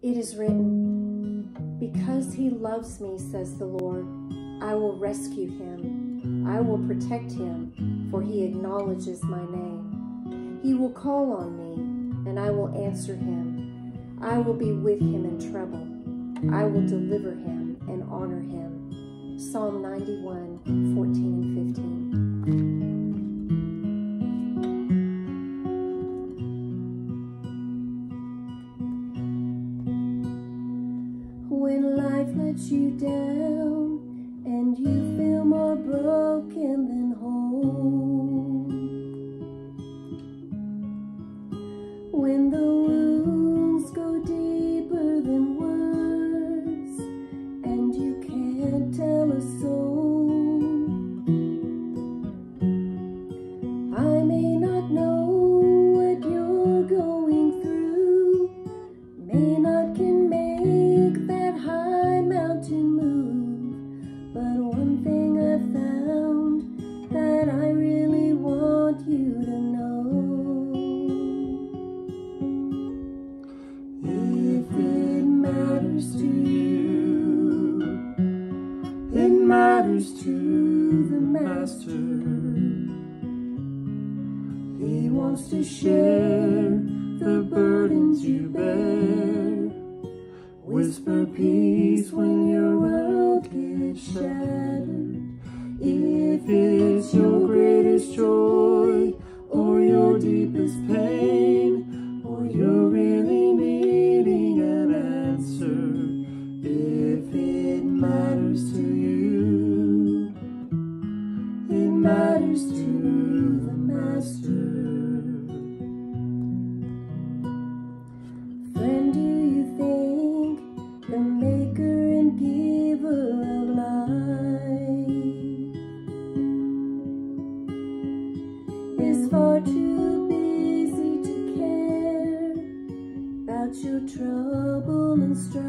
It is written, Because he loves me, says the Lord, I will rescue him. I will protect him, for he acknowledges my name. He will call on me, and I will answer him. I will be with him in trouble. I will deliver him and honor him. Psalm 91, 14 you down and you that I really want you to know. If it matters to you, It matters to the Master. He wants to share the burdens you bear. Whisper peace when your world gets shattered. If it's your greatest joy or your deepest pain, or you're really needing an answer, if it matters to you, it matters to the Master. Is far too busy to care about your trouble and strife?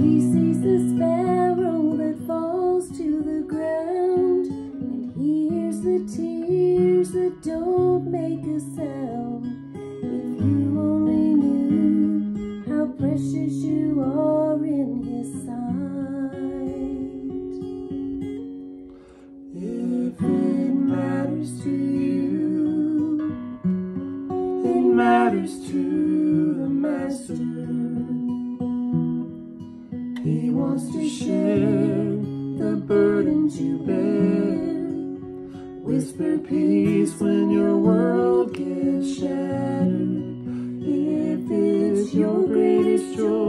He sees the sparrow that falls to the ground and hears the tears that don't make a sound. He wants to share the burdens you bear. Whisper peace when your world gets shattered. If it's your greatest joy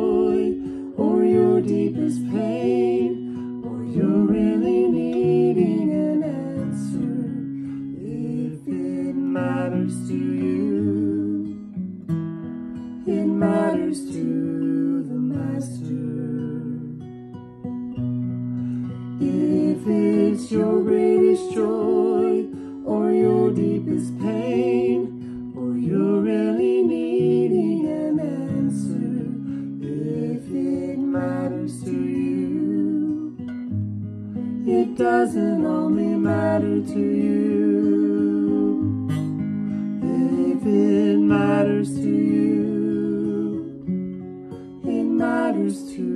matters to the Master. If it's your greatest joy or your deepest pain, or you're really needing an answer, if it matters to you, it doesn't only matter to you. If it matters to matters to.